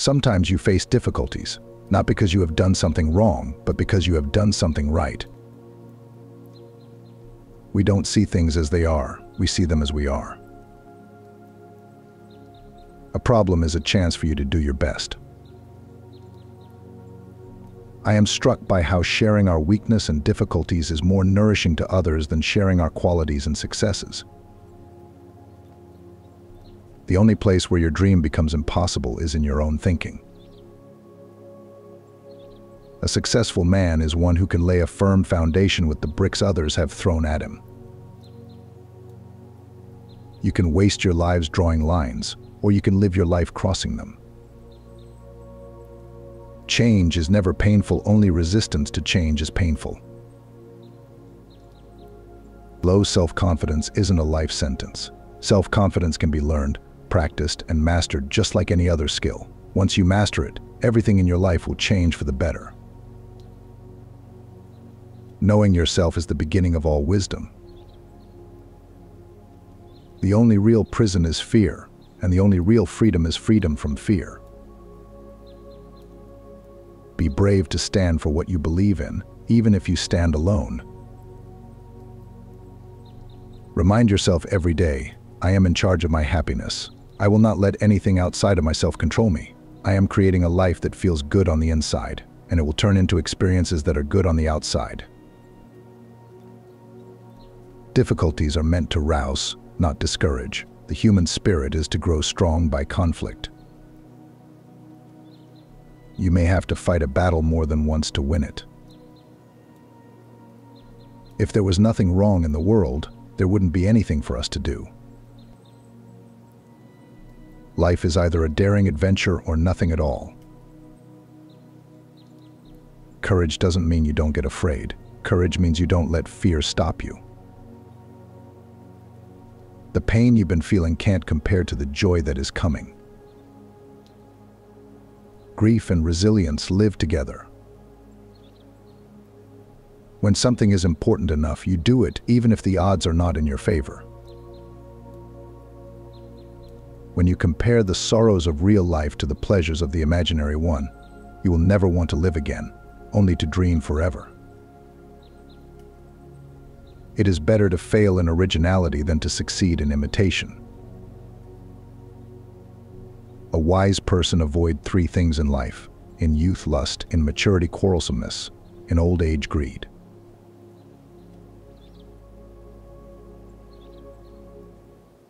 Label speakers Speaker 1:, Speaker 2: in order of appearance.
Speaker 1: Sometimes you face difficulties, not because you have done something wrong, but because you have done something right. We don't see things as they are, we see them as we are. A problem is a chance for you to do your best. I am struck by how sharing our weakness and difficulties is more nourishing to others than sharing our qualities and successes. The only place where your dream becomes impossible is in your own thinking. A successful man is one who can lay a firm foundation with the bricks others have thrown at him. You can waste your lives drawing lines, or you can live your life crossing them. Change is never painful, only resistance to change is painful. Low self-confidence isn't a life sentence. Self-confidence can be learned, practiced, and mastered just like any other skill. Once you master it, everything in your life will change for the better. Knowing yourself is the beginning of all wisdom. The only real prison is fear, and the only real freedom is freedom from fear. Be brave to stand for what you believe in, even if you stand alone. Remind yourself every day, I am in charge of my happiness. I will not let anything outside of myself control me. I am creating a life that feels good on the inside, and it will turn into experiences that are good on the outside. Difficulties are meant to rouse, not discourage. The human spirit is to grow strong by conflict. You may have to fight a battle more than once to win it. If there was nothing wrong in the world, there wouldn't be anything for us to do. Life is either a daring adventure or nothing at all. Courage doesn't mean you don't get afraid. Courage means you don't let fear stop you. The pain you've been feeling can't compare to the joy that is coming. Grief and resilience live together. When something is important enough, you do it even if the odds are not in your favor. When you compare the sorrows of real life to the pleasures of the imaginary one, you will never want to live again, only to dream forever. It is better to fail in originality than to succeed in imitation. A wise person avoid three things in life, in youth lust, in maturity quarrelsomeness, in old age greed.